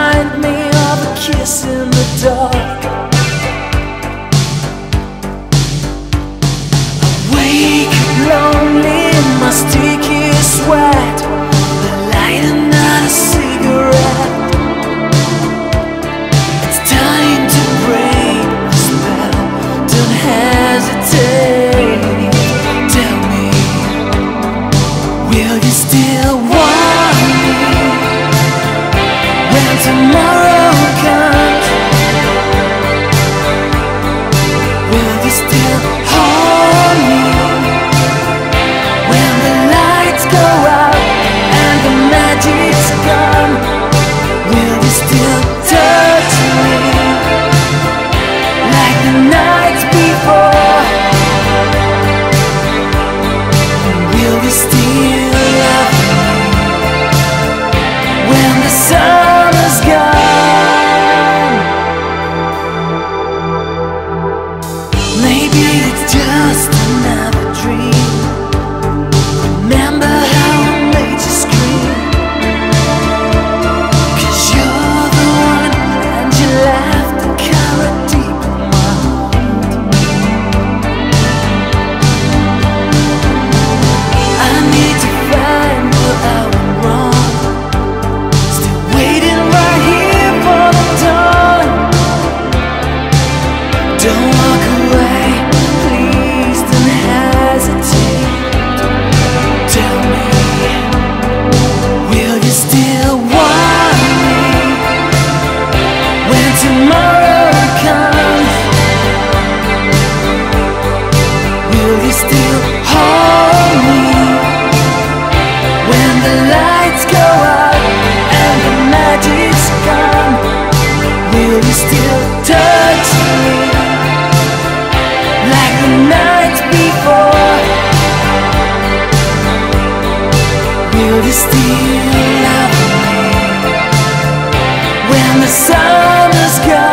remind me of a kiss in the dark. I'm weak, lonely, my sticky. it's just But still love me When the sun is gone